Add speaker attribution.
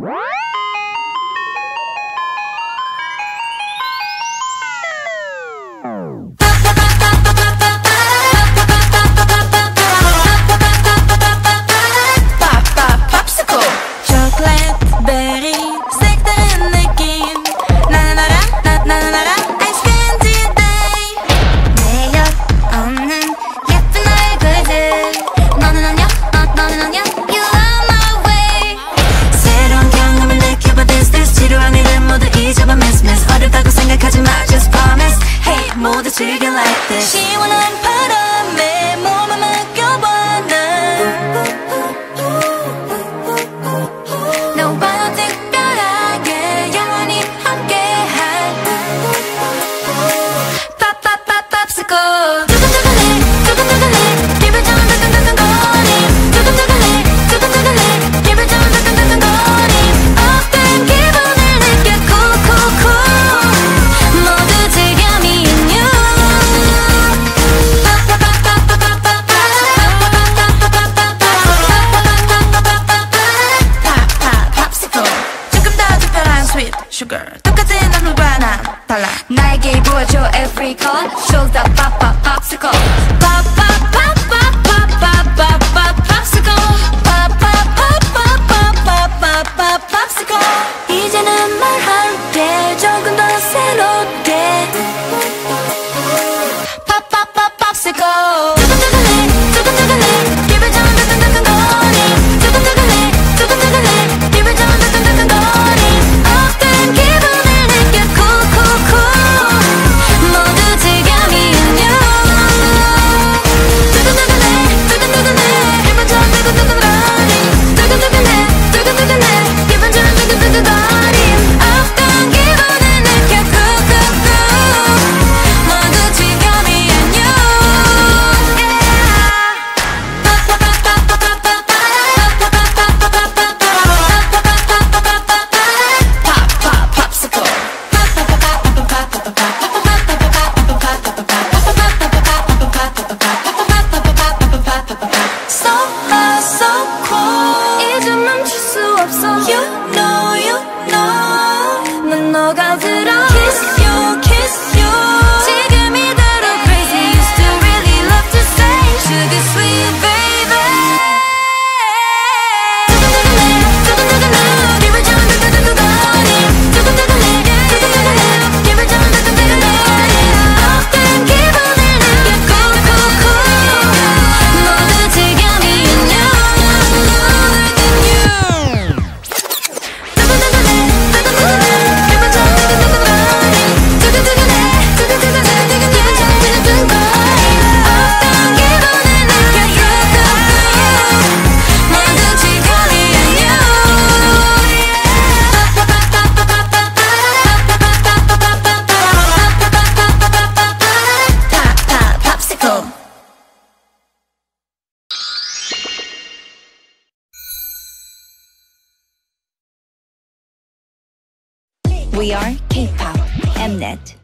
Speaker 1: What? free call Shows that pop pop popsicle Pop pop pop pop pop pop
Speaker 2: pop pop popsicle Pop pop pop pop pop pop pop pop popsicle
Speaker 1: 이제는 말할게 조금 더 새롭게 So you know you know 난 너가
Speaker 2: We are K-pop Mnet.